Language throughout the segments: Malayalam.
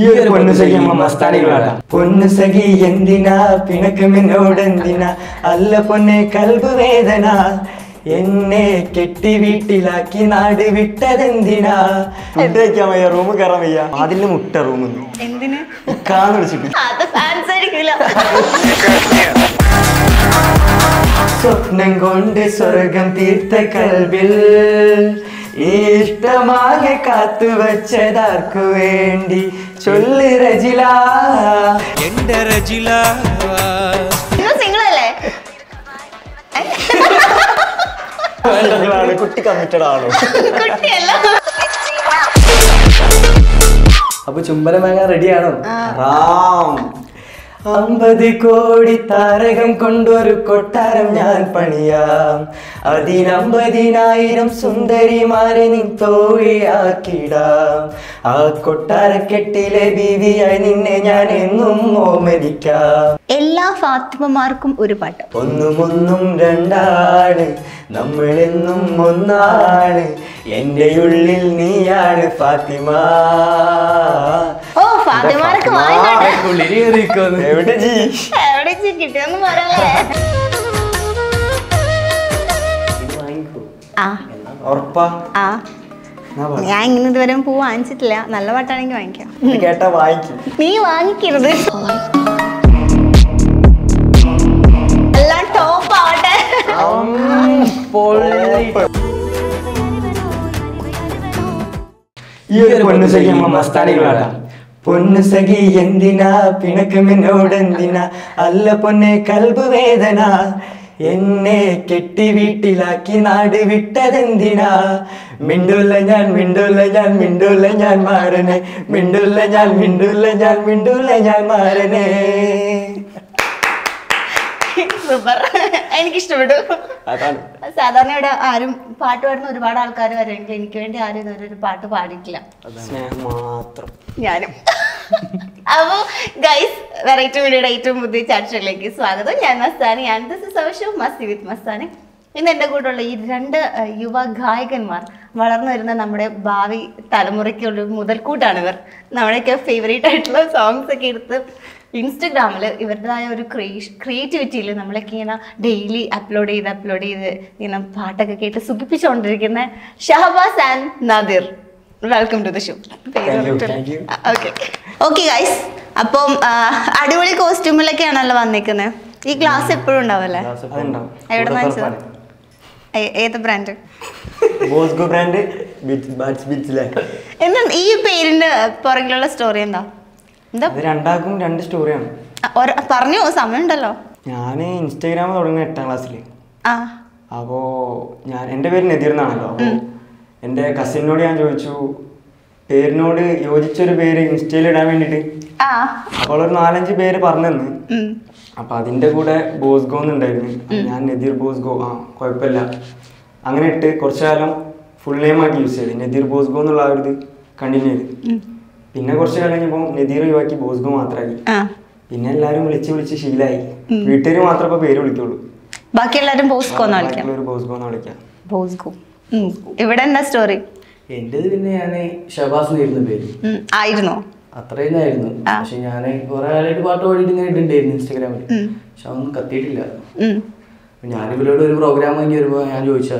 ഈ ഒരു പൊന്നു സഖി അമ്മ മസ്താനികളാണ് പൊന്നു സഖി എന്തിനാ അല്ല പൊന്നെ കൽബ് വേദന. എന്നെ കെട്ടി വീട്ടിലാക്കി നാട് വിട്ടതെന്തിനാ? ഫുഡ് കഴിക്കാൻ വയ്യ റൂം കയറാൻ വയ്യ. അതിൽ മുട്ട റൂമ് വിളിച്ചിട്ട് സ്വപ്നം കൊണ്ട് സ്വർഗം തീർത്ത കൽവിൽ ഇഷ്ടമാകെ കാത്തു വെച്ചതാർക്കു വേണ്ടി ചൊല്ല് രജില എന്റെ രജില കുട്ടി കമ്മിറ്റഡ് ആണോ. കുട്ടിയല്ല. അപ്പൊ ചുംബനം വാങ്ങാൻ റെഡിയാണോ റാം. അമ്പത് കോടി താരകം കൊണ്ടൊരു കൊട്ടാരം ഞാൻ പണിയാം. അതിനമ്പതിനായിരം സുന്ദരിമാരെ നീ തോഴിയാക്കിടാം. ആ കൊട്ടാരക്കെട്ടിലെ ബീവിയായി നിന്നെ ഞാൻ എന്നും ഓമനിക്കാം. എല്ലാ ഫാത്തിമമാർക്കും ഒരു പാട്ട്. ഒന്നും ഒന്നും രണ്ടാണ് നമ്മളെന്നും ഒന്നാണ്. എന്റെ ഉള്ളിൽ നീയാണ് ഫാത്തിമ. ഞാൻ ഇങ്ങനെ ഇതുവരെ പൂ വാങ്ങിച്ചിട്ടില്ല. നല്ല പാട്ടാണെങ്കിൽ വാങ്ങിക്കാം. കേട്ടാ നീ വാങ്ങിക്കരുത്. എല്ലാം ടോപ്പ് ആവട്ടെ. ഈ ഒരു പൊന്നു സഖി അമ്മ മസ്താനികളാണ്. പൊന്നു സഖി എന്തിനാ? പിണക്കമെന്നോടെന്തിനാ അല്ല പൊന്നെ കൽബ് വേദന. എന്നെ കെട്ടി വീട്ടിലാക്കി നാട് വിട്ടതെന്തിനാ? മിണ്ടുല്ല ഞാൻ മിണ്ടുല്ല ഞാൻ മിണ്ടുല്ല ഞാൻ മാറനെ മിണ്ടുല്ല ഞാൻ മിണ്ടുല്ല ഞാൻ മിണ്ടുല്ല ഞാൻ മാറനെ സൂപ്പർ. എനിക്കിഷ്ടപ്പെട്ടു. സാധാരണ ഇവിടെ ആരും പാട്ട് പാടുന്ന ഒരുപാട് ആൾക്കാർ വരെ എനിക്ക് വേണ്ടി ആരും ഇതുവരെ ഒരു പാട്ട് പാടിയിട്ടില്ല. സ്നേഹം മാത്രം. ഞാനും. അപ്പോ ഗൈസ് വെറൈറ്റി വീഡിയോയുടെ ഏറ്റവും പുതിയ ചർച്ചകളിലേക്ക് സ്വാഗതം. ഞാൻ Mastani and this is our show Masti with Mastani. ഇന്ന് എന്റെ കൂടെയുള്ള ഈ രണ്ട് യുവ ഗായകന്മാർ വളർന്നു വരുന്ന നമ്മുടെ ഭാവി തലമുറയ്ക്കുള്ള മുതൽക്കൂട്ടാണ് ഇവർ. നമ്മുടെയൊക്കെ ഫേവറേറ്റ് ആയിട്ടുള്ള സോങ്സ് ഒക്കെ എടുത്ത് ഇൻസ്റ്റഗ്രാമിൽ ഇവരുടേതായ ഒരു ക്രിയേറ്റിവിറ്റിയിൽ നമ്മളൊക്കെ ഇങ്ങനെ ഡെയിലി അപ്ലോഡ് ചെയ്ത് അപ്ലോഡ് ചെയ്ത് ഇങ്ങനെ പാട്ടൊക്കെ കേട്ട് സുഖിപ്പിച്ചുകൊണ്ടിരിക്കുന്ന Shahabaz and Nadir. Welcome to the show. Okay okay guys അപ്പം അടിപൊളി അടിപൊളി കോസ്റ്റ്യൂമിലൊക്കെയാണല്ലോ വന്നിരിക്കുന്നത് ഈ ഗ്ലാസ് എപ്പോഴും ഉണ്ടാവല്ലേ? എവിടെ ഏത് ബ്രാൻഡ് ബോസ്കോ ബ്രാൻഡ് എന്താ ഈ പേരിന്റെ പുറകിലുള്ള സ്റ്റോറി എന്താ? എന്താ? അത് രണ്ട് സ്റ്റോറിയാണ് പറഞ്ഞു ഒര- പറഞ്ഞോ സമയമുണ്ടല്ലോ. ഞാൻ ഇൻസ്റ്റാഗ്രാം തുടങ്ങി എട്ടാം ക്ലാസ്സിൽ ആ. അപ്പോൾ ഞാൻ എന്റെ പേര് നദീർ എന്നാണല്ലോ. അപ്പോൾ എന്റെ കസിനോട് ഞാൻ ചോദിച്ചു പേരിനോട് യോജിച്ചൊരു പേര് ഇൻസ്റ്റയിൽ ഇടാൻ വേണ്ടിട്ട് അപ്പോൾ ഒരു നാലഞ്ച് പേര് പറഞ്ഞു അപ്പൊ അതിന്റെ കൂടെ ബോസ്ഗോ എന്നുണ്ടായിരുന്നു. ഞാൻ നദീർ ബോസ്ഗോ ആ കുഴപ്പമില്ല. അങ്ങനെ ഇട്ട് കുറച്ചു കാലം ഫുൾ നെയിം ആക്കി യൂസ് ചെയ്ത്. നദീർ ബോസ്ഗോ എന്നുള്ള ആ ഒരു ഇത് കണ്ടിന്യൂ ചെയ്ത്. പിന്നെ കുറച്ചു കാലം കഴിഞ്ഞപ്പോൾ നദീർ ഒഴിവാക്കി ബോസ്ഗോ മാത്രമാക്കി പിന്നെ എല്ലാരും വിളിച്ച് വിളിച്ച് ശീലായി. വീട്ടുകാർ മാത്രമേ ഇപ്പോൾ പേര് വിളിക്കുള്ളൂ. ബാക്കി എല്ലാരും ബോസ്ഗോ എന്ന് വിളിക്കാം? ഒരു ബോസ്ഗോ എന്ന് വിളിക്കാം. ബോസ്കോ ഉം. ഇവിടെ എന്താ സ്റ്റോറി എന്റേത് പിന്നെ ഞാൻ ഷബാസ് എന്നായിരുന്നു പേര്. ആയിരുന്നോ? അത്രയും ആയിരുന്നു. പക്ഷെ ഞാൻ കുറെ കാലമായിട്ട് പാട്ട് പാടിയിട്ട് ഇങ്ങനെ ഇട്ടുണ്ടായിരുന്നു ഇൻസ്റ്റാഗ്രാമിൽ പക്ഷെ അതൊന്നും കത്തിയിട്ടില്ല. ഞാൻ ഇവരോട് ഒരു പ്രോഗ്രാം കഴിഞ്ഞ് വരുമ്പോൾ ഞാൻ ചോദിച്ചാ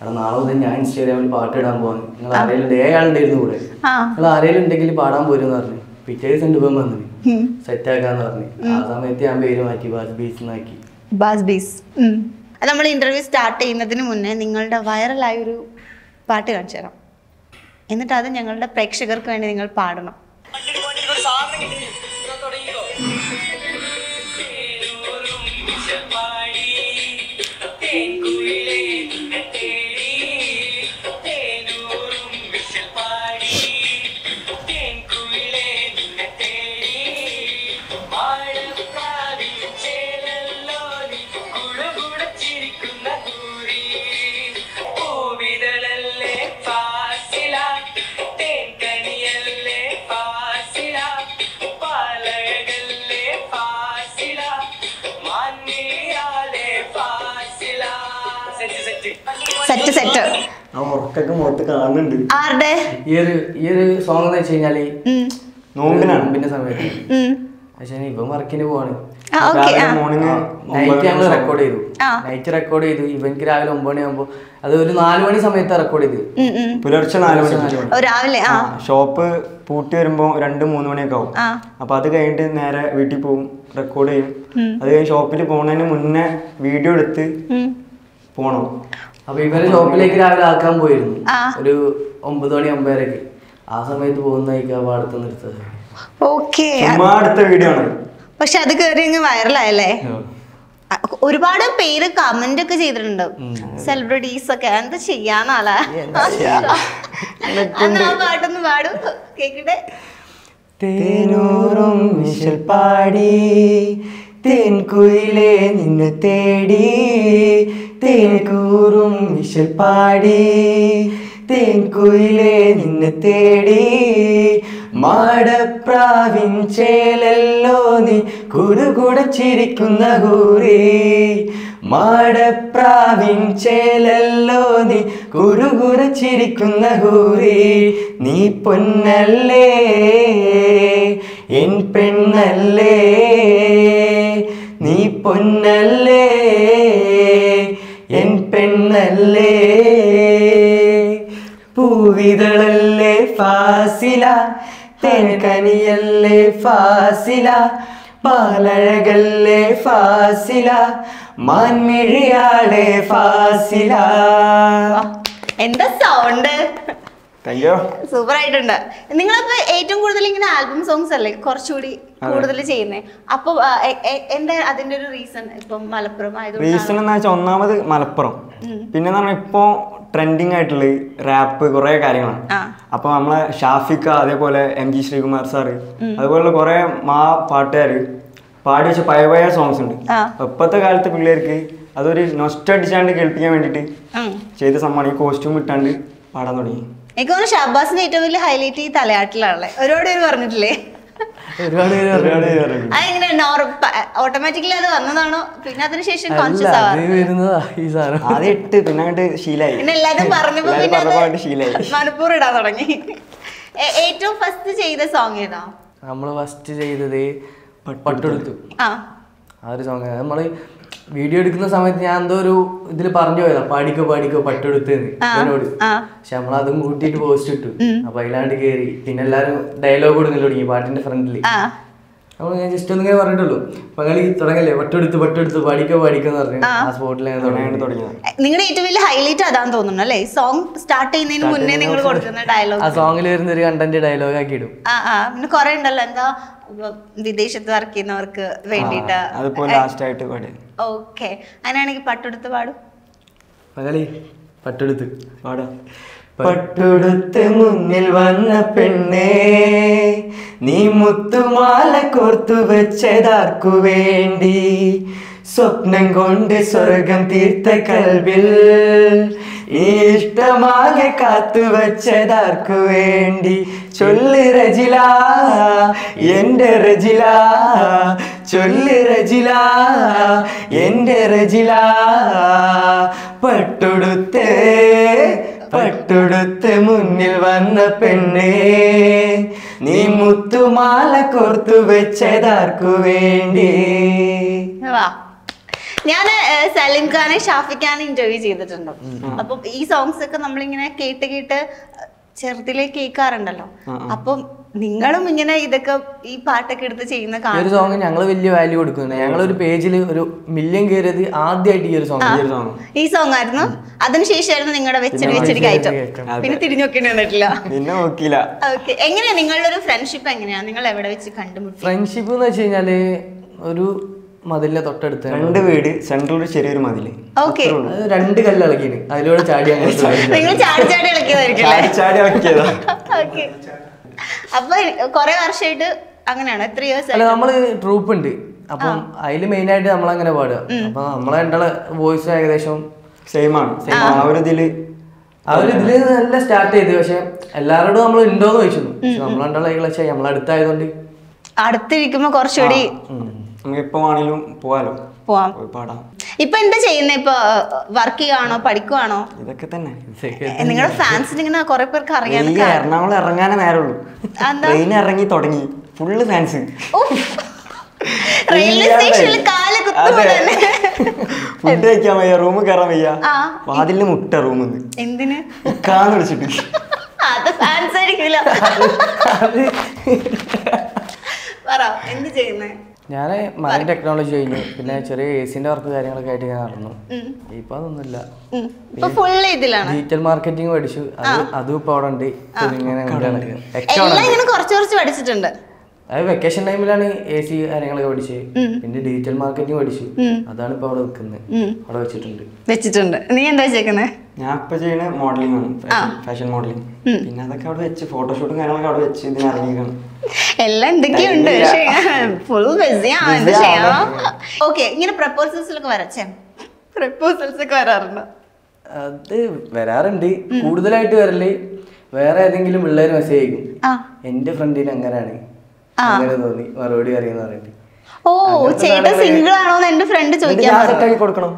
എടാ നാളെ മുതൽ ഞാൻ ഇൻസ്റ്റാഗ്രാമിൽ പാട്ട് ഇടാൻ പോകാൻ നിങ്ങൾ ആരെങ്കിലും ഏഴാളുണ്ടായിരുന്നു കൂടെ. നിങ്ങൾ ആരെങ്കിലും ഉണ്ടെങ്കിൽ പാടാൻ പോരുന്ന് പറഞ്ഞു. പിറ്റേ ദിവസം രൂപം വന്നു സെറ്റ് ആക്കാന്ന് പറഞ്ഞു. ആ സമയത്ത് ഞാൻ പേര് മാറ്റി ബാസ് ബീസ് എന്നാക്കി. ബാസ് ബീസ്. നമ്മൾ ഇന്റർവ്യൂ സ്റ്റാർട്ട് ചെയ്യുന്നതിന് മുന്നേ നിങ്ങളുടെ വൈറലായ ഒരു പാട്ട് കാണിച്ചു തരാം എന്നിട്ട് അത് ഞങ്ങളുടെ പ്രേക്ഷകർക്ക് വേണ്ടി നിങ്ങൾ പാടണം. Set set. ആ ഉറക്കൊക്കെ മുഖത്ത് കാണുന്നുണ്ട്. ആരുടെ? ഈ ഒരു ഈ ഒരു സോങ് എന്ന് വെച്ച് കഴിഞ്ഞാൽ. നോമ്പിനാണ്. പിന്നെ സമയത്ത്. ഉം. ഇവൻ വർക്കിന് പോവാണ്. നൈറ്റ് ഞങ്ങൾ റെക്കോർഡ് ചെയ്തു. നൈറ്റ് റെക്കോർഡ് ചെയ്തു. ഇവൻക്ക് രാവിലെ ഒമ്പത് മണിയാകുമ്പോ അത് ഒരു നാല് മണി സമയത്ത് റെക്കോർഡ് ചെയ്ത്. പുലർച്ചെ നാല് മണി രാവിലെ ആ. ഷോപ്പ് പൂട്ടി വരുമ്പോ രണ്ട് മൂന്ന് മണിയൊക്കെ ആവും. അപ്പൊ അത് കഴിഞ്ഞിട്ട് നേരെ വീട്ടിൽ പോകും റെക്കോർഡ് ചെയ്യും. അത് കഴിഞ്ഞ് ഷോപ്പിൽ പോണതിന് മുന്നേ വീഡിയോ എടുത്ത് പോണം. അപ്പൊ ഇവരെ ഷോപ്പിലേക്ക് രാവിലെ ആക്കാൻ പോയിരുന്നു. ഒരു ഒമ്പത് മണി ഒമ്പതരക്ക് ആ സമയത്ത് പോകുന്ന ആ പാടത്ത് നിർത്തത് ഓക്കെ. അടുത്ത വീഡിയോ ആണ്. പക്ഷെ അത് കേറി അങ്ങ് വൈറലായല്ലേ ഒരുപാട് പേര് കമന്റ് ഒക്കെ ചെയ്തിട്ടുണ്ട്. സെലിബ്രിറ്റീസ് ഒക്കെ. എന്താ ചെയ്യാന്നാളാ പാട്ടൊന്ന് പാടും. കേക്കട്ടെ? തേനൂറും പാടി തേൻകുയിലേ നിന്നെ തേടി തേൻകൂറും വിശൽ പാടി. തേൻകുയിലെ നിന്നെ തേടി. മാടപ്രാവിൻ ചേലല്ലോ നീ കുടുകുടച്ചിരിക്കുന്ന കൂറി. മാടപ്രാവിൻ ചേലല്ലോ നീ കുടുകുടച്ചിരിക്കുന്ന കൂറി. നീ പൊന്നല്ലേ എൻ പെണ്ണല്ലേ. നീ പൊന്നല്ലേ. എൻ പെണ്ണല്ലേ? പൂവിതളല്ലേ ഫാസില? തേൻകനിയല്ലേ ഫാസില? പാലഴകല്ലേ ഫാസില? മാൻമിഴിയാളെ ഫാസില? എന്താ സൗണ്ട് സൂപ്പർ ആയിട്ടുണ്ട് നിങ്ങളപ്പോ ഏറ്റവും കൂടുതൽ ഇങ്ങനെ ആൽബം സോങ്സ് അല്ലേ കുറച്ചുകൂടി കൂടുതൽ ചെയ്യുന്നത് അപ്പൊ എന്താ അതിന്റെ ഒരു റീസൺ ഇപ്പൊ മലപ്പുറം റീസൺ എന്ന് വെച്ചാൽ ഒന്നാമത് മലപ്പുറം. പിന്നെ പറഞ്ഞാൽ ഇപ്പോ ട്രെൻഡിങ് ആയിട്ടുള്ള റാപ്പ് കുറെ കാര്യങ്ങളാണ്. അപ്പൊ നമ്മളെ ഷാഫിക്ക അതേപോലെ എം ജി ശ്രീകുമാർ സാറ് അതുപോലുള്ള കുറെ മാ പാട്ടുകാർ പാടി വെച്ച പഴയ പഴയ സോങ്സ് ഉണ്ട്. ഇപ്പത്തെ ഇപ്പോഴത്തെ കാലത്ത് പിള്ളേർക്ക് അതൊരു നൊസ്റ്റടിച്ചാണ്ട് കേൾപ്പിക്കാൻ വേണ്ടിയിട്ട് ഉം. ചെയ്ത സംഭവമാണ്. ഈ കോസ്റ്റ്യൂം ഇട്ടാണ്ട് പാടാൻ തുടങ്ങി. എനിക്ക് തോന്നുന്നു ഷാബാസിന്റെ ഏറ്റവും വലിയ ഹൈലൈറ്റ് ഈ തലയാട്ടിലാണല്ലേ? ഒരുപാട് പേര് പറഞ്ഞിട്ടില്ലേ? ഒരുപാട് പേര് പറഞ്ഞു. പേര് പറഞ്ഞു. അതെങ്ങനെ ഓട്ടോമാറ്റിക്കലി അത് വന്നതാണോ? പിന്നെ അതിനുശേഷം കോൺഷ്യസ് ഇട്ട് പിന്നെ അങ്ങോട്ട് ശീലായി. പിന്നെ എല്ലാരും പറഞ്ഞപ്പോ ഇടാൻ തുടങ്ങി. ഏറ്റവും ഫസ്റ്റ് ചെയ്ത സോങ് ഏതാ? നമ്മൾ ഫസ്റ്റ് ചെയ്തത് പട്ടെടുത്തു. ആ. ആ ഒരു സോങ് നമ്മൾ വീഡിയോ എടുക്കുന്ന സമയത്ത് ഞാൻ എന്തോ ഒരു ഇതിൽ പറഞ്ഞു പോയതാ പാടിക്കോ പാടിക്കോ പട്ടെടുത്തെന്ന്. എന്നോട്. പക്ഷെ നമ്മളതും കൂട്ടിയിട്ട് പോസ്റ്റ് ഇട്ടു. അപ്പൊ അതിലാണ്ട് കേറി. പിന്നെ എല്ലാരും ഡയലോഗ് കൊടുക്കല്ലോ തുടങ്ങി പാട്ടിന്റെ ഫ്രണ്ടിൽ അപ്പൊ നമ്മൾ ഞാൻ ജസ്റ്റ് ഒന്നിങ്ങനെ പറഞ്ഞിട്ടുള്ളൂ. പങ്ങളി തുടങ്ങല്ലേ പട്ടെടുത്ത് പട്ടെടുത്ത് പാടിക്കോ പാടിക്കോ എന്ന് പറഞ്ഞു ആ. സ്പോട്ടിൽ ഞാൻ അങ്ങനെയാണ് തുടങ്ങി. തുടങ്ങിയത്. നിങ്ങളുടെ ഏറ്റവും വലിയ ഹൈലൈറ്റ് അതാന്ന് തോന്നുന്നു അല്ലേ? സോങ് സ്റ്റാർട്ട് ചെയ്യുന്നതിന് മുന്നേ നിങ്ങൾ കൊടുക്കുന്ന ഡയലോഗ് ആ സോങ്ങിൽ വരുന്ന ഒരു കണ്ടന്റ് ഡയലോഗ് ആക്കി ഇടും. ആ ആ. പിന്നെ കുറെ ഉണ്ടല്ലോ എന്താ വിദേശത്ത് വർക്ക് ചെയ്യുന്നവർക്ക് വേണ്ടിയിട്ട്. അതിപ്പോ ലാസ്റ്റ് ആയിട്ട് പാടി. ഓക്കെ അങ്ങനെയാണെങ്കിൽ പട്ടെടുത്ത് പാടും. മകളി പട്ടെടുത്ത് പാടാം. പട്ടുടുത്ത് മുന്നിൽ വന്ന പെണ്ണേ നീ മുത്തുമാല കോർത്തു വെച്ചതാർക്കു വേണ്ടി? സ്വപ്നം കൊണ്ട് സ്വർഗം തീർത്ത കൽവിൽ ഇഷ്ടമാകെ കാത്തു വെച്ചതാർക്കു വേണ്ടി? ചൊല്ല് രജില എന്റെ റജില ചൊല്ല് റജില എന്റെ റജില പട്ടുടുത്ത് പട്ടുടുത്ത് മുന്നിൽ വന്ന പെണ്ണേ നീ മുത്തുമാല കോർത്തു വെച്ചതാർക്കു വേണ്ടി? ഞാൻ ഞാൻ സലീം ഖാനെ ഷാഫിഖാനെ ഇന്റർവ്യൂ ചെയ്തിട്ടുണ്ട്. അപ്പം ഈ സോങ്സ് ഒക്കെ നമ്മളിങ്ങനെ കേട്ട് കേട്ട് ചെറുതിലേ കേൾക്കാറുണ്ടല്ലോ. അപ്പം നിങ്ങളും ഇങ്ങനെ ഇതൊക്കെ ഈ പാട്ടൊക്കെ എടുത്ത് ചെയ്യുന്ന കാര്യം ഒരു സോങ് ഞങ്ങൾ വലിയ വാല്യൂ കൊടുക്കുന്നത് ഞങ്ങൾ ഒരു പേജിൽ ഒരു മില്യൺ കയറിയത് ആദ്യമായിട്ട് ഈ ഒരു സോങ് ഈ സോങ് ആയിരുന്നു. അതിനുശേഷമായിരുന്നു നിങ്ങളുടെ വെച്ചടി വെച്ചടി കയറ്റം. പിന്നെ തിരിഞ്ഞു നോക്കിയിട്ടില്ല വന്നിട്ടില്ല. നിന്നെ നോക്കിയില്ല. ഓക്കെ എങ്ങനെയാ നിങ്ങളുടെ ഒരു ഫ്രണ്ട്ഷിപ്പ് എങ്ങനെയാ? നിങ്ങൾ എവിടെ വെച്ച് കണ്ടുമുട്ടി? ഫ്രണ്ട്ഷിപ്പ് എന്ന് വെച്ച് കഴിഞ്ഞാൽ ഒരു മതിലിന്റെ തൊട്ടടുത്ത് രണ്ട് വീട് സെൻട്രൽ ഒരു ചെറിയൊരു മതിൽ. ഓക്കെ രണ്ട് കല്ല് ഇളക്കിയത്. അതിലൂടെ ചാടി നിങ്ങൾ ചാടി ചാടി ഇളക്കിയതായിരിക്കും ചാടി ചാടി ഇളക്കിയതാ. ഓക്കെ അപ്പൊ കൊറേ വർഷമായിട്ട് അങ്ങനെയാണ്. എത്ര ഇയേഴ്സ് അല്ല നമ്മൾ ട്രൂപ്പ് ഉണ്ട്. അപ്പം അതിൽ മെയിൻ ആയിട്ട് നമ്മളങ്ങനെ പാടുക. അപ്പൊ നമ്മളെ രണ്ടാളെ വോയിസ് ഏകദേശം സെയിം ആണ്. ആ. ഒരു ഇതിൽ ആ ഒരു ഇതിൽ നല്ല സ്റ്റാർട്ട് ചെയ്ത്. പക്ഷെ എല്ലാവരോടും നമ്മൾ ഉണ്ടോന്ന് ചോദിച്ചു. പക്ഷെ നമ്മൾ രണ്ടാളെ നമ്മളടുത്തായതുകൊണ്ട് അടുത്തിരിക്കുമ്പോ കുറച്ചുകൂടി നമുക്ക് എപ്പോ ആണെങ്കിലും പോവാലോ. പോവാം. പാടാം. ഇപ്പൊ എന്താ ചെയ്യുന്നത് ഇപ്പൊ വർക്ക് ചെയ്യുവാണോ? പഠിക്കുവാണോ? ഇതൊക്കെ തന്നെ. നിങ്ങളുടെ ഫാൻസിന് ഇങ്ങനെ കുറെ പേർക്ക് അറിയാൻ എറണാകുളം ഇറങ്ങാനേ നേരമുള്ളൂ? ട്രെയിൻ ഇറങ്ങി തുടങ്ങി. ഫുള്ള് ഫാൻസ് റെയിൽവേ സ്റ്റേഷനിൽ കാൽ കുത്തുമ്പോ തന്നെ. ഫുഡ് കഴിക്കാൻ വയ്യ റൂം കയറാൻ വയ്യ. വാതിലിന് മുട്ട റൂമിൽ എന്തിന്? ഇക്കാന്ന് വിളിച്ചിട്ട്. അത് ഫാൻസ് ആയിരിക്കില്ല പറ എന്ത് ചെയ്യുന്നേ? ഞാൻ മറൈൻ ടെക്നോളജി കഴിഞ്ഞു. പിന്നെ ചെറിയ എ സിന്റെ വർക്ക് കാര്യങ്ങളൊക്കെ ആയിട്ട് ഞാൻ നടന്നു. ഇപ്പൊ അതൊന്നുമില്ല. ഡിജിറ്റൽ മാർക്കറ്റിംഗ് പഠിച്ചു. അതും ഇപ്പൊ അവിടെ ഉണ്ട്. ഇങ്ങനെ കുറച്ച് കുറച്ച് പഠിച്ചിട്ടുണ്ട്. അത് വെക്കേഷൻ ടൈമിലാണ് എ സി കാര്യങ്ങളൊക്കെ പഠിച്ച് പിന്നെ ഡിജിറ്റൽ മാർക്കറ്റിംഗ് പഠിച്ച് അതാണ് ഇപ്പൊ അവിടെ വെക്കുന്നത് അവിടെ വെച്ചിട്ടുണ്ട്. വെച്ചിട്ടുണ്ട്. നീ എന്താ വെച്ചേക്കുന്നേ? ഞാൻ ഇപ്പൊ ചെയ്യണ മോഡലിംഗ് ആണ്. ഫാഷൻ മോഡലിംഗ് പിന്നെ അതൊക്കെ അവിടെ വെച്ച് ഫോട്ടോഷൂട്ടും കാര്യങ്ങളൊക്കെ അവിടെ വെച്ച് ഇതിന് ഇറങ്ങിക്കണം എല്ലാം എന്തൊക്കെയുണ്ട്. ഫുൾ ബിസിയാണ് എന്ത് ചെയ്യാം. ഓക്കെ ഇങ്ങനെ പ്രപ്പോസൽസിലൊക്കെ വരച്ചേ? പ്രപ്പോസൽസ് ഒക്കെ വരാറുണ്ട്? അത് വരാറുണ്ട്. കൂടുതലായിട്ട് വരൽ വേറെ ഏതെങ്കിലും പിള്ളേര് മെസ്സേജ് അയക്കും. എന്റെ ഫ്രണ്ടിന് അങ്ങനെയാണ്. അങ്ങനെ തോന്നി. മറുപടി അറിയുന്ന പറഞ്ഞിട്ട്. ഓ ചേട്ടൻ സിംഗിൾ ആണോ എന്ന് എന്റെ ഫ്രണ്ട് ചോദിക്കാൻ കൊടുക്കണം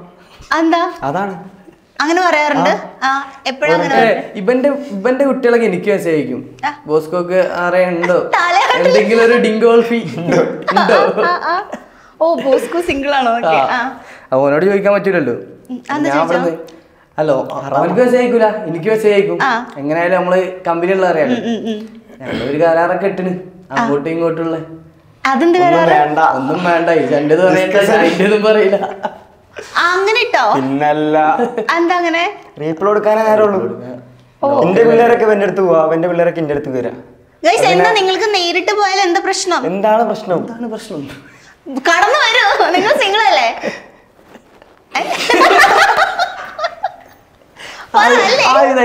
എന്താ അതാണ്. അങ്ങനെ പറയാറുണ്ട്? ഇവന്റെ ഇവന്റെ കുട്ടികളൊക്കെ എനിക്ക് മെസ്സേജ് അയക്കും ബോസ്കോക്ക് അറിയണ്ടോ. എന്തെങ്കിലും ഒരു ഡിങ്കോൾഫി ഉണ്ടോ. ഓ ബോസ്കോ സിംഗിൾ ആണോ? അവനോട് ചോദിക്കാൻ പറ്റൂലല്ലോ. ഹലോ അവനക്ക് മെസ്സേജ് അയക്കൂല എനിക്ക് മെസ്സേജ് അയക്കും. എങ്ങനെയായാലും നമ്മൾ കമ്പനിയുള്ള അറിയാലോ. ഞങ്ങളൊരു കരാറൊക്കെ ഇട്ടിന്. അങ്ങോട്ടും ഇങ്ങോട്ടുള്ള. അതെന്ത് വേണ്ട ഒന്നും വേണ്ട. രണ്ടത് പറയണ്ട പറയില്ല. അങ്ങനെ ഇട്ടോ പിന്നല്ല. എന്താ അങ്ങനെ? റീപ്ലോ കൊടുക്കാനേ നേരമുള്ളൂ. എന്റെ പിള്ളേരൊക്കെ എന്റെ അടുത്ത് പോവാ. എന്റെ പിള്ളേരൊക്കെ എന്റെ അടുത്ത് വരാ. എന്താ നിങ്ങൾക്ക് നേരിട്ട് പോയാൽ എന്താ പ്രശ്നം? എന്താണ് പ്രശ്നം? എന്താണ് പ്രശ്നം? കടന്നു വരൂ. നിങ്ങൾ സിംഗിൾ അല്ലേ?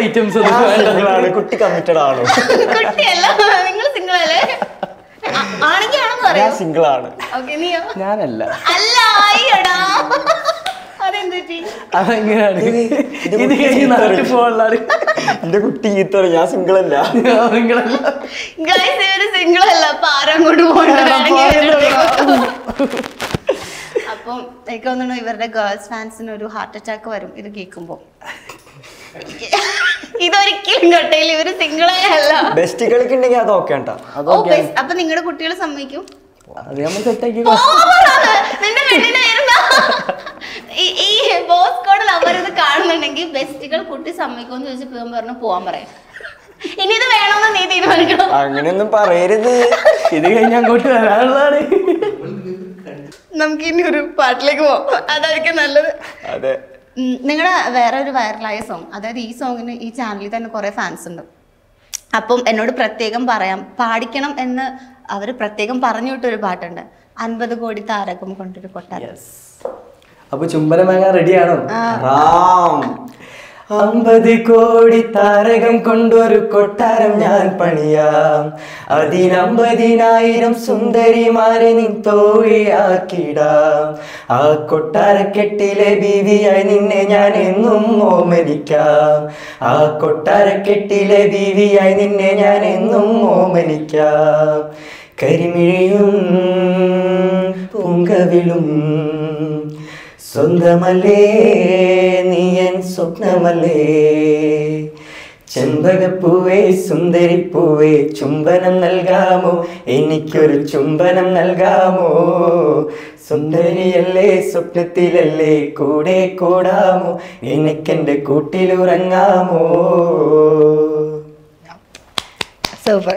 ഐറ്റംസ് ഒന്നും വേണ്ട. കുട്ടി കമ്മിറ്റഡ് ആണ്. കുട്ടിയല്ല നിങ്ങൾ സിംഗിൾ അല്ലേ ഞാൻ സിംഗിൾ ആണ് ഓക്കെ നീയോ? ഞാനല്ല. അതെങ്ങനെയാണ്? ഇത് കഴിഞ്ഞ് നാട്ടിൽ പോകാനുള്ള എന്റെ കുട്ടി ഈത്തറ ഞാൻ സിംഗിൾ അല്ല സിംഗിൾ അല്ല പോകണ്ട അപ്പം എനിക്ക് തോന്നുന്നു ഇവരുടെ ഗേൾസ് ഫാൻസിന് ഒരു ഹാർട്ട് അറ്റാക്ക് വരും. ഇത് കേൾക്കുമ്പോ. ഇതൊരിക്കലും കട്ടയിൽ ഇവർ സിംഗിളേ അല്ല ബെസ്റ്റ് കളിക്കുണ്ടെങ്കിൽ അത് ഓക്കെ അപ്പൊ നിങ്ങളുടെ കുട്ടികൾ സമ്മതിക്കും? അത് നമ്മൾ സെറ്റാക്കി നിന്റെ ആയിരുന്നാ? ഈ- ബോസ് കോഡ് അവർ ഇത് കാണുന്നുണ്ടെങ്കിൽ ബെസ്റ്റുകൾ കുട്ടി സമ്മതിക്കുമെന്ന് ചോദിച്ചു ഇവൻ പറഞ്ഞു പോവാൻ പറയാം. ഇനി ഇത് വേണമെന്ന് നീ തീരുമാനിക്കണം. അങ്ങനെയൊന്നും പറയരുത്. ഇത് കഴിഞ്ഞ് അങ്ങോട്ട് വരാനുള്ളതാണ്. നമുക്ക് ഇനി ഒരു പാട്ടിലേക്ക് പോവാം. അതായിരിക്കും നല്ലത്. അതെ. നിങ്ങളുടെ വേറെ ഒരു വൈറലായ സോങ് അതായത് ഈ സോങ്ങിന് ഈ ചാനലിൽ തന്നെ കുറേ ഫാൻസ് ഉണ്ട്. അപ്പം എന്നോട് പ്രത്യേകം പറയാം പാടിക്കണം എന്ന് അവർ പ്രത്യേകം പറഞ്ഞു വിട്ടൊരു പാട്ടുണ്ട്. അൻപത് കോടി താരകം കൊണ്ടൊരു കൊട്ടാരം. അപ്പൊ ചുംബന വാങ്ങാൻ റെഡിയാണോ അമ്പത് കോടി താരകം കൊണ്ടൊരു കൊട്ടാരം ഞാൻ പണിയാം. അതിനമ്പതിനായിരം സുന്ദരിമാരെ നിൻ തോഴിയാക്കിടാം. ആ കൊട്ടാരക്കെട്ടിലെ ബീവിയായി നിന്നെ ഞാൻ എന്നും ഓമനിക്കാം. ആ കൊട്ടാരക്കെട്ടിലെ ബീവിയായി നിന്നെ ഞാൻ എന്നും ഓമനിക്കാം. കരിമിഴിയും പൂങ്കവിളും സ്വന്തമല്ലേ നീയൻ സ്വപ്നമല്ലേ? ചെമ്പകപ്പൂവേ സുന്ദരിപ്പൂവേ ചുംബനം നൽകാമോ? എനിക്കൊരു ചുംബനം നൽകാമോ? സുന്ദരിയല്ലേ സ്വപ്നത്തിലല്ലേ കൂടെ കൂടാമോ? എനിക്കെന്റെ കൂട്ടിലുറങ്ങാമോ സൂപ്പർ.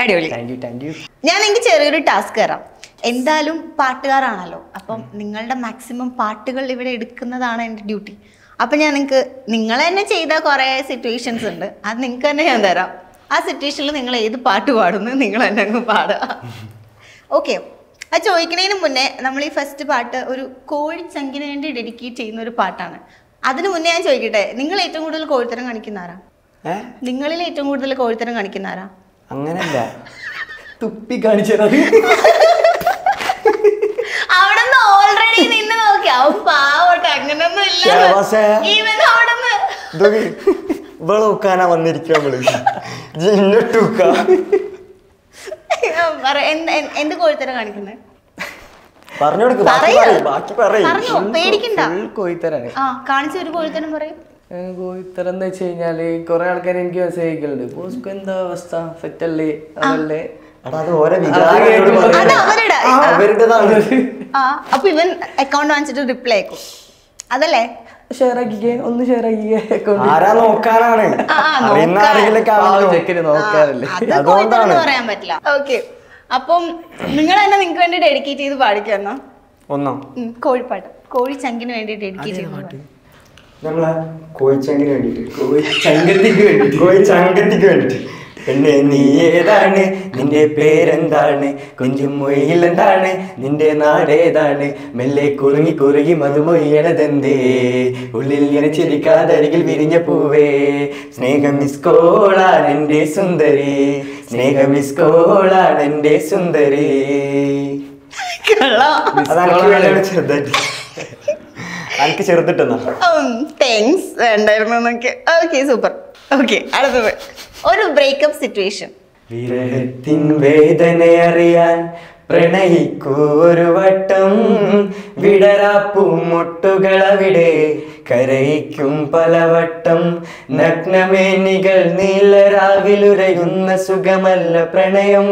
അടിപൊളി. താങ്ക് യു താങ്ക് യു ഞാൻ എനിക്ക് ചെറിയൊരു ടാസ്ക് തരാം. എന്തായാലും പാട്ടുകാരാണല്ലോ. അപ്പം നിങ്ങളുടെ മാക്സിമം പാട്ടുകൾ ഇവിടെ എടുക്കുന്നതാണ് എന്റെ ഡ്യൂട്ടി. അപ്പം ഞാൻ നിങ്ങൾക്ക് നിങ്ങൾ തന്നെ ചെയ്ത കുറേ സിറ്റുവേഷൻസ് ഉണ്ട്. അത് നിങ്ങൾക്ക് തന്നെ ഞാൻ തരാം. ആ സിറ്റുവേഷനിൽ നിങ്ങൾ ഏത് പാട്ട് പാടുന്നു നിങ്ങൾ തന്നെ അങ്ങ് പാടുക. ഓക്കെ അത് ചോദിക്കുന്നതിന് മുന്നേ നമ്മൾ ഈ ഫസ്റ്റ് പാട്ട് ഒരു കോഴിച്ചങ്കിന് വേണ്ടി ഡെഡിക്കേറ്റ് ചെയ്യുന്ന ഒരു പാട്ടാണ്. അതിന് മുന്നേ ഞാൻ ചോദിക്കട്ടെ നിങ്ങൾ ഏറ്റവും കൂടുതൽ കോഴിത്തരം കാണിക്കുന്ന ആരാ? നിങ്ങളിൽ ഏറ്റവും കൂടുതൽ കോഴിത്തരം കാണിക്കുന്ന ആരാ? അങ്ങനല്ല. തുപ്പി കാണിച്ചത് അവിടെ നിന്ന് ഓൾറെഡി നിന്നെ നോക്കി അവൻ പാവട്ടെ അങ്ങനൊന്നും ഇവളെ വന്നിരിക്കുക എന്ത് കോഴിത്തരം കാണിക്കുന്നത് പറഞ്ഞു കൊടുക്ക് ബാക്കി പറയൂ. കാണിച്ച ഒരു കോഴിത്തരം പറയും. കോയിത്തരം എന്ന് വെച്ച് കഴിഞ്ഞാൽ കുറെ ആൾക്കാർ എനിക്ക് മെസ്സേജ് അയക്കലുണ്ട് ബോസ്കോ എന്താ അവസ്ഥ? സെറ്റല്ലേ? അതല്ലേ. അവരുടെ ആ, അപ്പൊ ഇവൻ അക്കൗണ്ട് വാങ്ങിച്ചിട്ട് റിപ്ലൈ ആക്കും അതല്ലേ? ഷെയർ ആക്കിക്കേ ഒന്ന് ഷെയർ ആക്കിക്കേ. ആരാ നോക്കാനാണ്? അറിയുന്ന അറിയില്ല അതുകൊണ്ടാണ്. പറയാൻ പറ്റില്ല. ഓക്കെ അപ്പം നിങ്ങൾ തന്നെ നിങ്ങൾക്ക് വേണ്ടി ഡെഡിക്കേറ്റ് ചെയ്ത് പാടിക്കാന്നോ ഒന്നോ? കോഴിപ്പാട്ട്. കോഴി ചങ്കിന് വേണ്ടി ഡെഡിക്കേറ്റ് ചെയ്ത് പാട്ട്. നമ്മളെ കോഴിച്ചങ്കിന് വേണ്ടിട്ട്. കോഴി ചങ്കത്തിക്ക് വേണ്ടി കോഴി ചങ്കത്തിക്ക് വേണ്ടിട്ട്. പെണ്ണെ നീ ഏതാണ്? നിന്റെ പേരെന്താണ്? കുഞ്ചും മൊയിലെന്താണ് നിന്റെ നാടേതാണ്? മെല്ലെ കുറുങ്ങി കുറുകി മതുമൊയ്യണതെന്തേ ഉള്ളിൽ ഇങ്ങനെ ചിരിക്കാതരികിൽ വിരിഞ്ഞ പൂവേ. സ്നേഹം മിസ്കോളാണ് എന്റെ സുന്ദരി. സ്നേഹം മിസ്കോളാണ് എന്റെ സുന്ദരി. അതാണ് ചെറുതായിട്ട്. എനിക്ക് ചെറുതിട്ടെന്നാ? താങ്ക്സ് വേണ്ടായിരുന്നു എന്നൊക്കെ. ഓക്കെ സൂപ്പർ ഓക്കെ അടുത്തത്. ഒരു ബ്രേക്കപ്പ് സിറ്റുവേഷൻ വിരഹത്തിൻ വേദന അറിയാൻ പ്രണയിക്കൂ ഒരു വട്ടം. വിടരാപ്പൂ മുട്ടുകളവിടെ കരയിക്കും പലവട്ടം. നഗ്നമേനികൾ നീലരാവിലുരയുന്ന സുഖമല്ല പ്രണയം.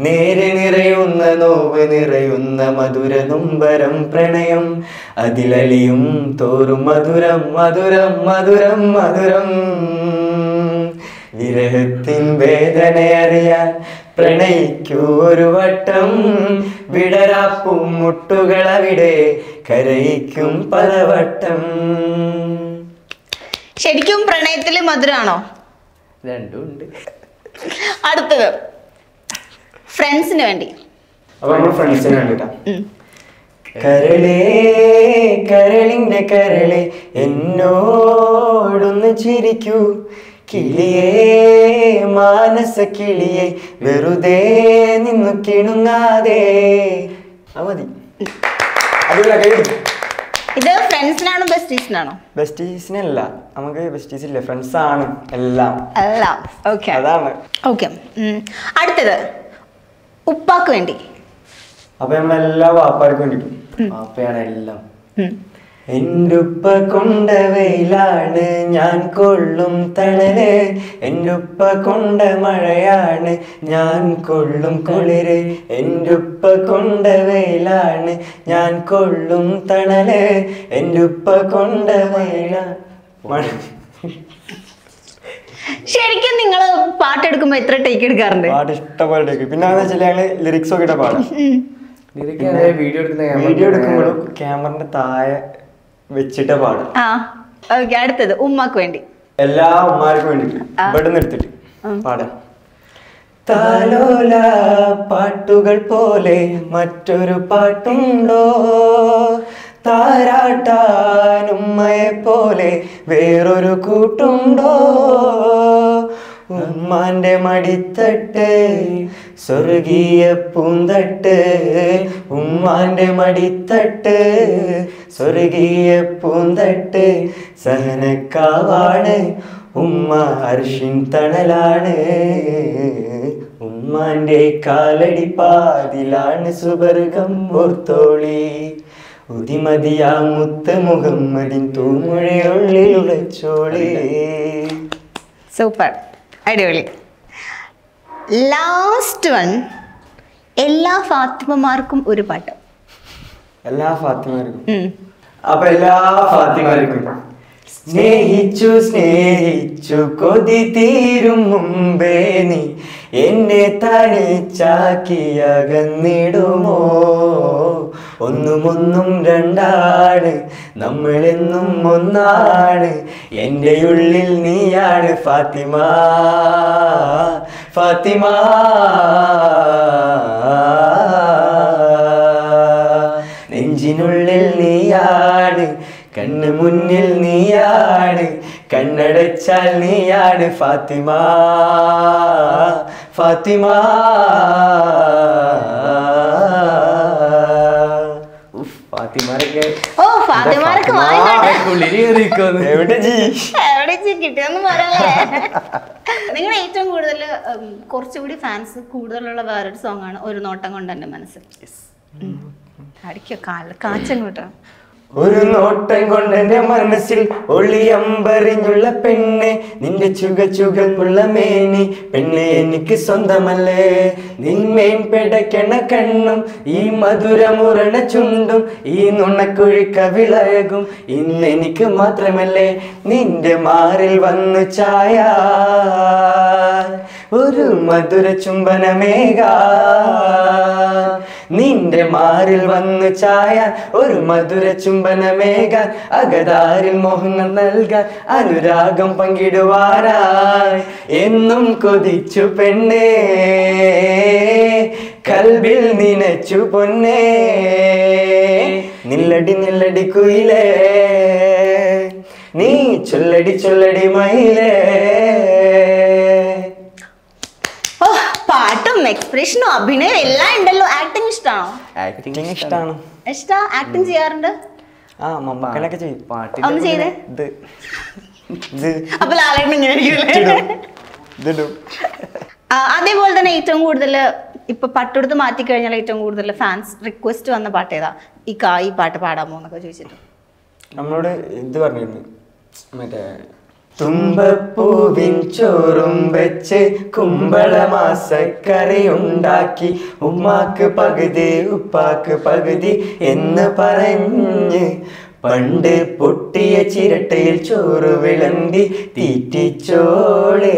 നേരെ നിറയുന്ന നോവ് നിറയുന്ന മധുര നൊമ്പരം പ്രണയം. അതിലലിയും തോറും മധുരം മധുരം മധുരം മധുരം. വിരഹത്തിൻ വേദന അറിയാൻ പ്രണയിക്കൂ ഒരു വട്ടം. വിടരാപ്പും മുട്ടുകളവിടെ കരയിക്കും പലവട്ടം. ശരിക്കും പ്രണയത്തിൽ മധുരാണോ? രണ്ടുണ്ട് അടുത്തത്. ഫ്രണ്ട്സിന് വേണ്ടി. അപ്പൊ നമ്മൾ ഫ്രണ്ട്സിന് വേണ്ടിട്ടാ. കരളേ കരളിന്റെ കരളെ എന്നോടൊന്ന് ചിരിക്കൂ. കിളിയേ മാനസ കിളിയെ വെറുതെ നിന്നു കിണുങ്ങാതെ. മതി. ഇത് ഫ്രണ്ട്സിനാണോ ബെസ്റ്റീസിനാണോ? ബെസ്റ്റീസിനല്ല. നമുക്ക് ബെസ്റ്റീസ് ഇല്ല. ഫ്രണ്ട്സ് ആണ് എല്ലാം. അല്ല ഓക്കെ. അതാണ്. ഓക്കെ. അടുത്തത്. ഉപ്പാക്ക് വേണ്ടി. അപ്പൊ നമ്മളെല്ലാ വാപ്പാർക്ക് വേണ്ടിട്ടും. എല്ലാം. എന്റെ ഉപ്പ കൊണ്ട വെയിലാണ് ഞാൻ കൊള്ളും തണൽ. എന്റെ ഉപ്പ കൊണ്ട മഴയാണ് ഞാൻ കൊള്ളും കുളിര്. എന്റെ ഉപ്പ കൊണ്ട വെയിലാണ് ഞാൻ കൊള്ളും തണൽ. എന്റെ ഉപ്പ കൊണ്ട വെയിലാണ് ശരിക്കും നിങ്ങൾ പാട്ടെടുക്കുമ്പോ എത്ര ടേക്ക് എടുക്കാറുണ്ട്? പാട്ട് ഇഷ്ടപോലെ ടേക്ക് പിന്നെ ഞങ്ങൾ ലിറിക്സ് ഒക്കെ പാടാം. വീഡിയോ എടുക്കുന്ന വീഡിയോ എടുക്കുമ്പോഴും ക്യാമറിന്റെ താഴെ വെച്ചിട്ട് പാടും. ആ. ഓക്കെ അടുത്തത്. ഉമ്മക്ക് വേണ്ടി. എല്ലാ ഉമ്മാർക്കും വേണ്ടിട്ട്. ആ. ഇവിടെ നിർത്തിട്ട് പാടാം. താലോല പാട്ടുകൾ പോലെ മറ്റൊരു പാട്ടുണ്ടോ? താരാട്ടാൻ ഉമ്മയെ പോലെ വേറൊരു കൂട്ടുണ്ടോ? ഉമ്മാന്റെ മടിത്തട്ട് സ്വർഗീയ പൂന്തട്ട്. ഉമ്മാന്റെ മടിത്തട്ട് സ്വർഗീയ പൂന്തട്ട്. സഹനക്കാവാണ് ഉമ്മ അർഷിൻ തണലാണ്. ഉമ്മാന്റെ കാലടി പാതിലാണ് സുവർഗം ഓർത്തോളി. ഉതിമതിയാ മുത്ത മുഹമ്മദിൻ സൂപ്പർ. അടിപൊളി. ലാസ്റ്റ് വൺ എല്ലാ ഫാത്തിമമാർക്കും ഒരു പാട്ട്. എല്ലാ ഫാത്തിമാർക്കും. അപ്പൊ എല്ലാ ഫാത്തിമാർക്കും സ്നേഹിച്ചു സ്നേഹിച്ചു കൊതി തീരും മുമ്പേ നീ എന്നെ തണിച്ചാക്കിയകന്നിടുമോ ഒന്നുമൊന്നും ഒന്നും രണ്ടാണ് നമ്മളെന്നും ഒന്നാണ് എന്റെ ഉള്ളിൽ നീയാണ് ഫാത്തിമ. ഫാത്തിമ. നെഞ്ചിനുള്ളിൽ നീയാണ് കണ്ണ് മുന്നിൽ നീയാണ് കണ്ണടച്ചാൽ നീയാണ് ഫാത്തിമ. ഫാത്തിമ. നിങ്ങൾ ഫാത്തിമാരൊക്കെ ഓ ഫാത്തിമാർക്ക് വാങ്ങിക്കോട്ടെ ഉള്ളിൽ കയറിയിരിക്കുവാന്ന്. എവിടെ ജി? എവിടെ ഇച്ചി കിട്ടിയെന്ന് പറയല്ലേ? നിങ്ങളുടെ ഏറ്റവും കൂടുതൽ കുറച്ചുകൂടി ഫാൻസ് കൂടുതലുള്ള വേറൊരു സോങ് ആണ് ഒരു നോട്ടം കൊണ്ട് എന്റെ മനസ്സിൽ അടിക്കോ കാല കാച്ചങ്ങോട്ടോ. ഒരു നോട്ടം കൊണ്ട് എന്റെ മനസ്സിൽ ഒളിയമ്പറിഞ്ഞുള്ള പെണ്ണെ നിന്റെ ചുക ചുകപ്പുള്ള മേനി. പെണ്ണെ എനിക്ക് സ്വന്തമല്ലേ? നിന്മേൻ പെടക്കണ കണ്ണും ഈ മധുരമുറണ ചുണ്ടും ഈ നുണക്കുഴി കവിളയകും ഇന്ന് എനിക്ക് മാത്രമല്ലേ നിന്റെ മാറിൽ വന്നു ചായ. ഒരു മധുര ചുംബനമേക. നിന്റെ മാറിൽ വന്ന് ചായ ഒരു മധുര ചുംബനമേക അകതാരിൽ മോഹങ്ങൾ നൽകാൻ അനുരാഗം പങ്കിടുവാനായി. എന്നും കൊതിച്ചു പെണ്ണേ കൽബിൽ നിനച്ചു പൊന്നേ. നില്ലടി നില്ലടി കുയിലേ നീ ചൊല്ലടി ചൊല്ലടി മയിലേ ഓ പാട്ടും എക്സ്പ്രഷനും അഭിനയം എല്ലാം ഉണ്ടല്ലോ. ആക്ടിങ് ഇഷ്ടമാണോ ആക്ടിങ് ഇഷ്ടമാണ് ഇഷ്ടാ? ആക്ടിങ് ചെയ്യാറുണ്ട്? ആ മമ്മക്കനൊക്കെ ചെയ്യും. ഒന്ന് ചെയ്തേ. ഇത്. ഇത്. അപ്പൊ ലാലേട്ടൻ ഇങ്ങനെ. അതേപോലെ തന്നെ ഏറ്റവും കൂടുതൽ ഇപ്പൊ പട്ടെടുത്ത് മാറ്റി കഴിഞ്ഞാൽ ഏറ്റവും കൂടുതൽ ഫാൻസ് റിക്വസ്റ്റ് വന്ന പാട്ട് ഏതാ? ഈ കാ ഈ പാട്ട് പാടാമോ എന്നൊക്കെ ചോദിച്ചിട്ട്. നമ്മളോട് ഇത് പറഞ്ഞിരുന്നു. മറ്റേ തുമ്പപ്പൂവിൻ ചോറും വെച്ച് കുമ്പളമാസക്കറി ഉണ്ടാക്കി. ഉമ്മാക്ക് പകുതി ഉപ്പാക്ക് പകുതി എന്ന് പറഞ്ഞ് പണ്ട് പൊട്ടിയ ചിരട്ടയിൽ ചോറ് വിളമ്പി തീറ്റിച്ചോളേ.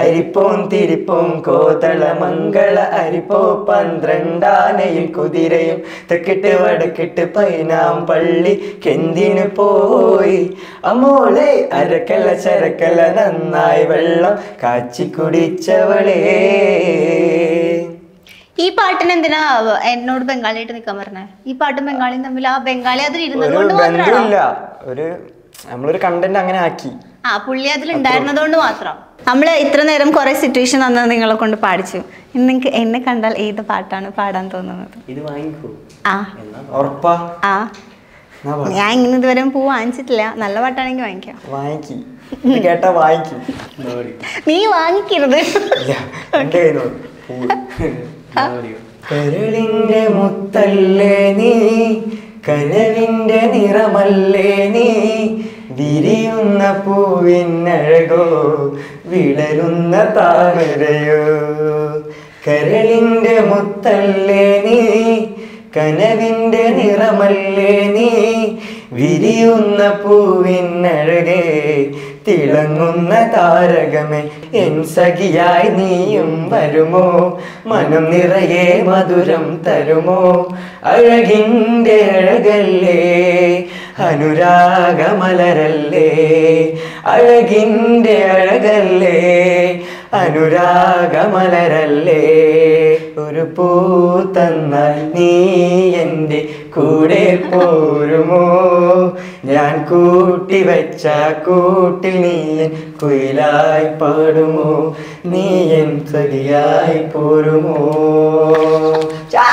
അരിപ്പോം തിരിപ്പോം കോതള മംഗള അരിപ്പോ പന്ത്രണ്ടാനയും കുതിരയും തെക്കിട്ട് വടക്കിട്ട് പൈനാം പള്ളി കെന്തിന് പോയി? അമോളെ അരക്കല ചരക്കല നന്നായി വെള്ളം കാച്ചി കുടിച്ചവളേ. ഈ പാട്ടിന് എന്തിനാ എന്നോട് ബംഗാളിയായിട്ട് നിൽക്കാൻ പറഞ്ഞേ? ഈ പാട്ടും ബംഗാളിയും തമ്മിൽ ആ ബംഗാളി അതിൽ ഇരുന്നത് കൊണ്ട് മാത്രമാണോ ഒരു നമ്മളൊരു കണ്ടന്റ് അങ്ങനെ ആക്കി. ആ പുള്ളി അതിൽ ഉണ്ടായിരുന്നത് കൊണ്ട് മാത്രം. നമ്മൾ ഇത്ര നേരം കുറെ സിറ്റുവേഷൻ വന്നത് നിങ്ങളെ കൊണ്ട് പാടിച്ചു. ഇനി നിങ്ങൾക്ക് എന്നെ കണ്ടാൽ ഏത് പാട്ടാണ് പാടാൻ തോന്നുന്നത്? ഇത് വാങ്ങിക്കോ. ആ. ഉറപ്പാ? ആ. ഞാൻ ഇങ്ങനെ ഇതുവരെ പൂ വാങ്ങിച്ചിട്ടില്ല. നല്ല പാട്ടാണെങ്കിൽ വാങ്ങിക്കാം. വാങ്ങിക്കി. ഇത് കേട്ടാ വാങ്ങിക്കി. നീ വാങ്ങിക്കരുത്. കരളിന്റെ മുത്തല്ലേ നീ? കനവിന്റെ നിറമല്ലേ നീ? വിരിയുന്ന പൂവിനഴകോ വിടരുന്ന താമരയോ? കരളിന്റെ മുത്തല്ലേ നീ? കനവിന്റെ നിറമല്ലേ നീ? വിരിയുന്ന പൂവിനഴകേ തിളങ്ങുന്ന താരകമേ എൻ സഖിയായി നീയും വരുമോ? മനം നിറയെ മധുരം തരുമോ? അഴകിന്റെ അഴകല്ലേ അനുരാഗമലരല്ലേ അഴകിന്റെ അഴകല്ലേ അനുരാഗമലരല്ലേ ഒരു പൂ തന്നാൽ നീ എന്റെ കൂടെ പോരുമോ? ഞാൻ കൂട്ടി വെച്ച കൂട്ടിൽ നീ കുയിലായി പാടുമോ? നീ എൻ സഖിയായി പോരുമോ? ചാ!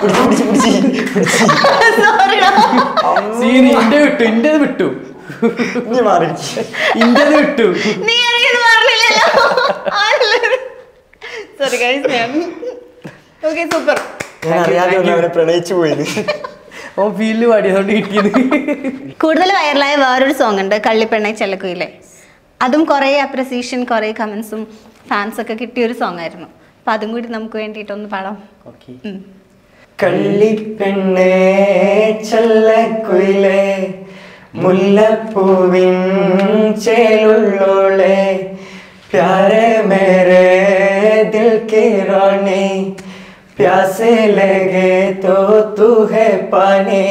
പിടിച്ച്, പിടിച്ച്, പിടിച്ച്, പിടിച്ച്. സീൻ ഇന്റെ വിട്ടു ഇന്റത് വിട്ടു. നീ മാറി. ഇന്റത് വിട്ടു. നീ സോറി ഗൈസ് ഞാൻ ഓക്കെ സൂപ്പർ ഞാൻ അറിയാതെ അവനെ പ്രണയിച്ചു പോയി. ഓ ഫീൽഡ് പാടിയതുകൊണ്ട് കിട്ടിയത് കൂടുതൽ വൈറലായ വേറൊരു സോങ് ഉണ്ട് കള്ളിപ്പെണ്ണൈ ചെല്ലക്കുയിലെ അതും കുറേ അപ്രിസിയേഷൻ കുറേ കമൻസും ഫാൻസ് ഒക്കെ കിട്ടിയ ഒരു സോങ് ആയിരുന്നു. അപ്പൊ അതും കൂടി നമുക്ക് വേണ്ടിയിട്ടൊന്ന് പാടാം. കള്ളിപ്പെണ്ണേ ചെല്ലക്കുയിലെ മുല്ലപ്പൂവിൻ ചേലുള്ളോളെ പ്യാരേ മേരേ ദിൽ കി റാണി പ്യാസെ ലഗേ തോ തുഹെ പാനേ.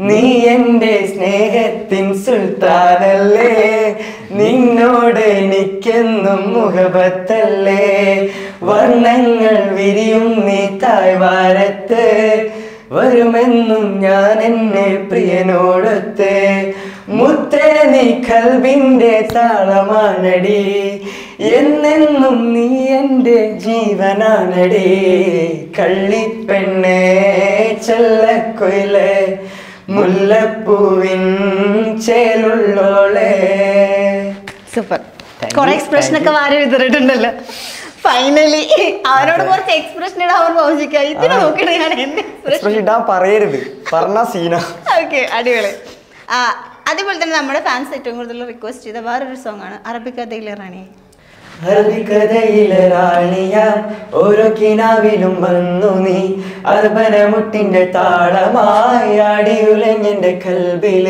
നീ എന്റെ സ്നേഹത്തിൻ സുൽത്താനല്ലേ. നിന്നോട് എനിക്കെന്നും മുഖപത്തല്ലേ വർണങ്ങൾ വിരിയും നീ തായ്വാരത്ത് വരുമെന്നും ഞാൻ എന്നെ പ്രിയനോടൊത്ത്. മുത്തേ നീ കൽവിന്റെ താളമാണടി. എന്നെന്നും നീ എന്റെ ജീവനാണടി. കള്ളിപ്പെണ്ണേ ചെല്ലക്കൊയിലെ മുല്ലപ്പൂവിൻ ചേലുള്ളോളെ. സൂപ്പർ. കുറെ എക്സ്പ്രഷൻ ഒക്കെ വാരി വിതറിയിട്ടുണ്ടല്ലോ. ഫൈനലി അവനോട് കുറച്ച് എക്സ്പ്രഷൻ ഇടാൻ അവർ ചോദിക്കുക ഇതിനെ നോക്കിയിട്ട് ഞാൻ എക്സ്പ്രഷൻ ഇടാൻ പറയരുത്. പറഞ്ഞ സീന. ഓക്കെ അടിപൊളി. അതേപോലെ തന്നെ നമ്മുടെ ഫാൻസ് ഏറ്റവും കൂടുതൽ റിക്വസ്റ്റ് ചെയ്ത വേറൊരു സോങ്ങാണ് അറബിക്കഥയിലെ റാണി. അറബിക്കഥയിലെ റാണിയ ഓരോ കിനാവിലും വന്നു നീ. അർബനമുട്ടിന്റെ താളമായി അടിയുലഞ്ഞെന്റെ കൽബിൽ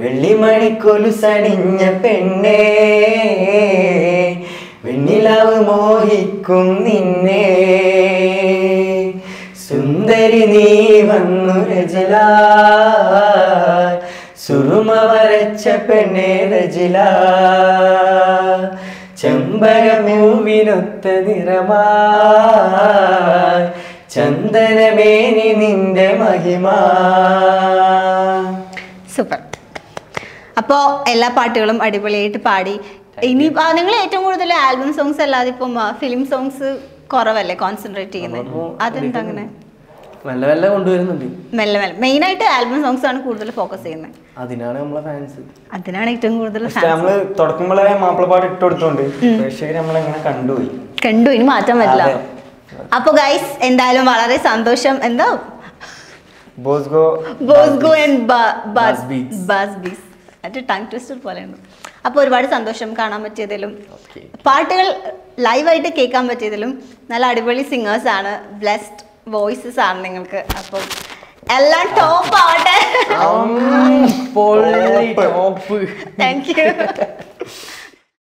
വെള്ളിമണിക്കൊലു സണിഞ്ഞ പെണ്ണേ വെണ്ണിലാവ് മോഹിക്കും നിന്നെ. സുന്ദരി നീ വന്നു രജല സുറുമ വരച്ച പെണ്ണേ രജില. ചെമ്പകമൂവിനൊത്ത നിറമാ ചന്ദനമേനി നിന്റെ മഹിമാ. സൂപ്പർ. അപ്പോൾ എല്ലാ പാട്ടുകളും അടിപൊളിയായിട്ട് പാടി. ഇനി നിങ്ങൾ ഏറ്റവും കൂടുതൽ ആൽബം സോങ്സ് അല്ലാതെ ഇപ്പം ഫിലിം സോങ്സ് കുറവല്ലേ കോൺസെൻട്രേറ്റ് ചെയ്യുന്നത്? അതെന്താ അങ്ങനെ? മെല്ലെ മെല്ലെ കൊണ്ടുവരുന്നുണ്ട്. മെല്ലെ മെല്ലെ. മെയിൻ ആയിട്ട് ആൽബം സോങ്സ് ആണ് കൂടുതൽ ഫോക്കസ് ചെയ്യുന്നത്. അതിനാണ് നമ്മളെ ഫാൻസ് അതിനാണ് ഏറ്റവും കൂടുതൽ നമ്മൾ തുടക്കുമ്പോഴേ മാപ്പിളപ്പാട് ഇട്ട് കൊടുത്തോണ്ട് പ്രേക്ഷകർ നമ്മളെങ്ങനെ കണ്ടുപോയി. കണ്ടു ഇനി മാറ്റാൻ പറ്റില്ല. അതെ. അപ്പൊ ഗൈസ് എന്തായാലും വളരെ സന്തോഷം. എന്താ? ബോസ്ഗോ ബോസ്ഗോ ആൻഡ്. ബാസ് ബീസ് മറ്റേ ടങ് ട്വിസ്റ്റർ പോലെയാണ് അപ്പോൾ ഒരുപാട് സന്തോഷം കാണാൻ പറ്റിയതിലും. Okay. പാട്ടുകൾ ലൈവായിട്ട് കേൾക്കാൻ പറ്റിയതിലും നല്ല അടിപൊളി സിംഗേഴ്സ് ആണ്. ബ്ലെസ്ഡ് വോയിസസ് ആണ് നിങ്ങൾക്ക് അപ്പം എല്ലാം ടോപ്പ് ആവട്ടെ. Thank you